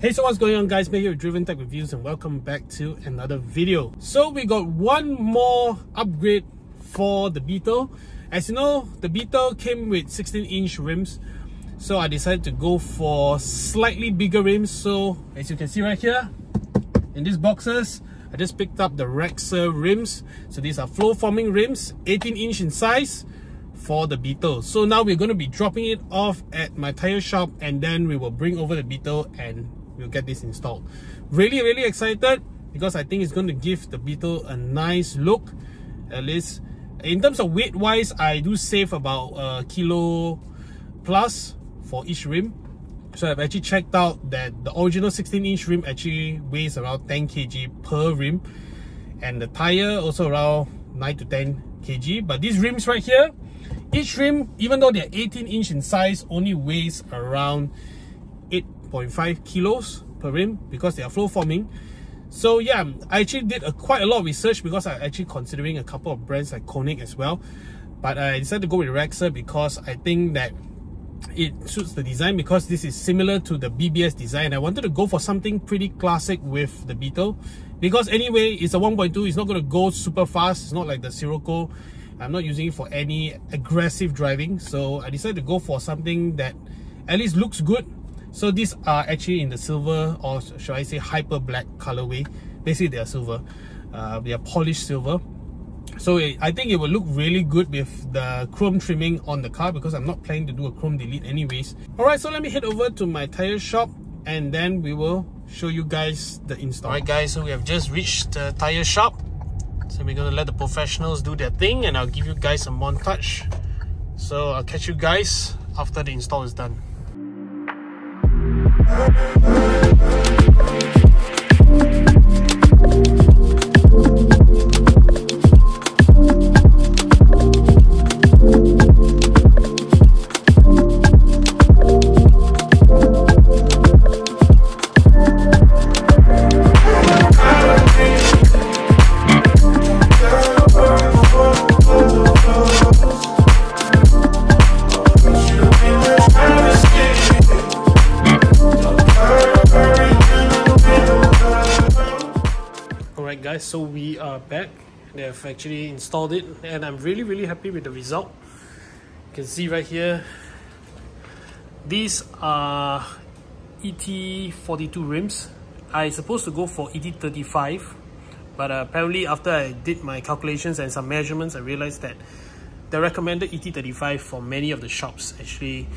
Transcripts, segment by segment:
Hey, so what's going on guys? Make here with Driven Tech Reviews and welcome back to another video. So we got one more upgrade for the Beetle. As you know, the Beetle came with 16 inch rims. So I decided to go for slightly bigger rims. So as you can see right here, in these boxes, I just picked up the Raxer rims. So these are flow forming rims, 18 inch in size for the Beetle. So now we're going to be dropping it off at my tire shop and then we will bring over the Beetle and we'll get this installed. Really, really excited because I think it's going to give the Beetle a nice look. At least in terms of weight wise, I do save about a kilo plus for each rim. So I've actually checked out that the original 16 inch rim actually weighs around 10 kg per rim and the tire also around 9 to 10 kg. But these rims right here, each rim, even though they're 18 inch in size, only weighs around 0.5 kilos per rim because they are flow forming. So yeah, I actually did a, quite a lot of research because I'm actually considering a couple of brands like Konig as well. But I decided to go with Raxer because I think that it suits the design because this is similar to the BBS design. I wanted to go for something pretty classic with the Beetle because anyway, it's a 1.2, it's not going to go super fast. It's not like the Scirocco. I'm not using it for any aggressive driving. So I decided to go for something that at least looks good so these are actually in the silver or should I say hyper black colorway. Basically they are silver. Uh, they are polished silver. So it, I think it will look really good with the chrome trimming on the car because I'm not planning to do a chrome delete anyways. Alright, so let me head over to my tire shop and then we will show you guys the install. Alright guys, so we have just reached the tire shop. So we're gonna let the professionals do their thing and I'll give you guys a montage. So I'll catch you guys after the install is done. Thank Alright guys, so we are back. They have actually installed it and I'm really really happy with the result. You can see right here, these are ET42 rims. I supposed to go for ET35 but uh, apparently after I did my calculations and some measurements I realized that the recommended ET35 for many of the shops actually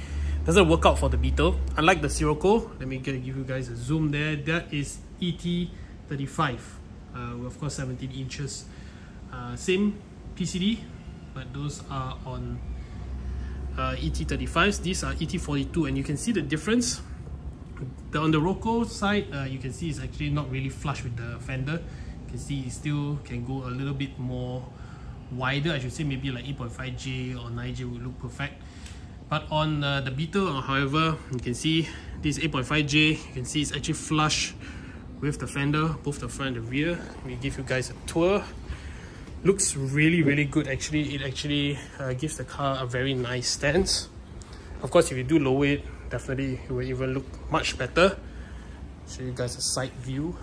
doesn't work out for the Beetle. Unlike the Scirocco, let me give you guys a zoom there, that is ET35 uh, of course 17 inches. Uh, same PCD but those are on uh, ET35s these are ET42 and you can see the difference. The, on the Roco side uh, you can see it's actually not really flush with the fender. You can see it still can go a little bit more wider. I should say maybe like 8.5J or 9J would look perfect. But on uh, the Beetle however you can see this 8.5J you can see it's actually flush with the fender, both the front and the rear. We give you guys a tour. Looks really, really good actually. It actually uh, gives the car a very nice stance. Of course, if you do lower it, definitely it will even look much better. Show you guys a side view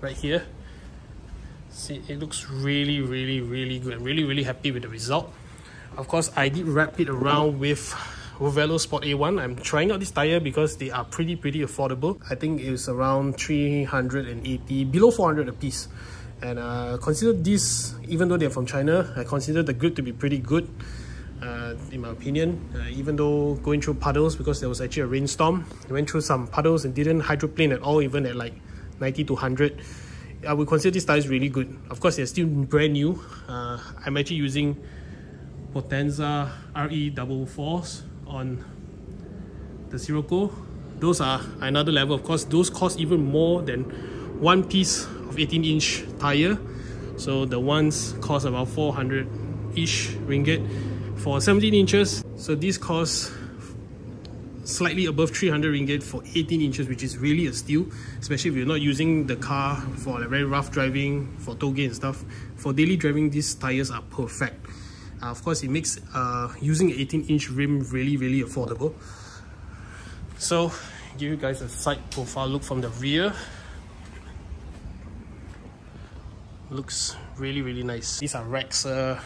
right here. See, it looks really, really, really good. I'm really, really happy with the result. Of course, I did wrap it around with Velo Sport A1. I'm trying out this tire because they are pretty, pretty affordable. I think it's around 380, below 400 a piece. And uh, consider this, even though they're from China, I consider the grip to be pretty good. Uh, in my opinion, uh, even though going through puddles because there was actually a rainstorm, I went through some puddles and didn't hydroplane at all, even at like 90 to 100. I would consider this tire really good. Of course, they're still brand new. Uh, I'm actually using Potenza RE double fours on the Scirocco those are another level. Of course those cost even more than one piece of 18 inch tire so the ones cost about 400 ish ringgit. For 17 inches so these cost slightly above 300 ringgit for 18 inches which is really a steal especially if you're not using the car for like very rough driving for touge and stuff. For daily driving these tires are perfect of course, it makes uh, using 18 inch rim really, really affordable. So give you guys a side profile look from the rear. Looks really, really nice. These are Rex uh,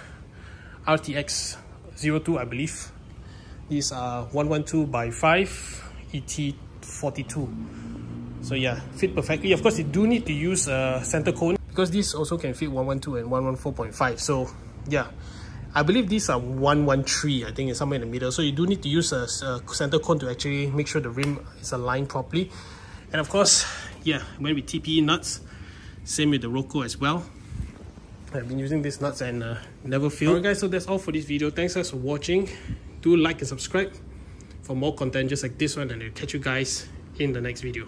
RTX 02, I believe. These are 112 by 5 ET42. So yeah, fit perfectly. Of course, you do need to use a center cone because this also can fit 112 and 114.5. So yeah, I believe these are 113, I think it's somewhere in the middle. So you do need to use a, a center cone to actually make sure the rim is aligned properly. And of course, yeah, when we TPE nuts, same with the Roku as well. I've been using these nuts and uh, never failed. Alright guys, so that's all for this video. Thanks guys for watching. Do like and subscribe for more content just like this one and I'll catch you guys in the next video.